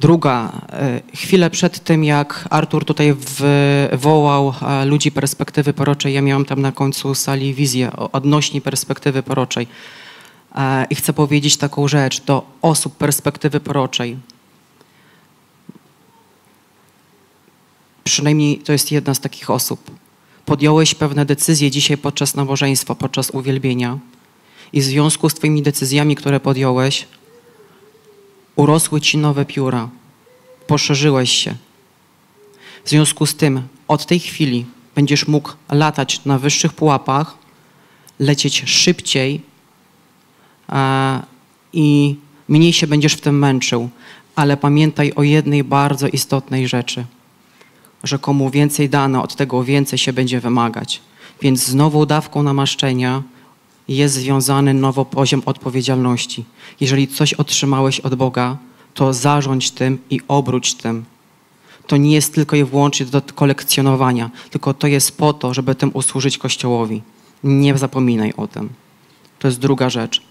Druga, e, chwilę przed tym, jak Artur tutaj wołał e, ludzi perspektywy poroczej, ja miałam tam na końcu sali wizję odnośnie perspektywy poroczej. E, I chcę powiedzieć taką rzecz do osób perspektywy poroczej. Przynajmniej to jest jedna z takich osób. Podjąłeś pewne decyzje dzisiaj podczas nabożeństwa, podczas uwielbienia i w związku z Twoimi decyzjami, które podjąłeś, urosły Ci nowe pióra, poszerzyłeś się. W związku z tym od tej chwili będziesz mógł latać na wyższych pułapach, lecieć szybciej a, i mniej się będziesz w tym męczył. Ale pamiętaj o jednej bardzo istotnej rzeczy, że komu więcej dano, od tego więcej się będzie wymagać. Więc z nową dawką namaszczenia jest związany nowo poziom odpowiedzialności. Jeżeli coś otrzymałeś od Boga, to zarządź tym i obróć tym. To nie jest tylko i wyłącznie do kolekcjonowania, tylko to jest po to, żeby tym usłużyć Kościołowi. Nie zapominaj o tym. To jest druga rzecz.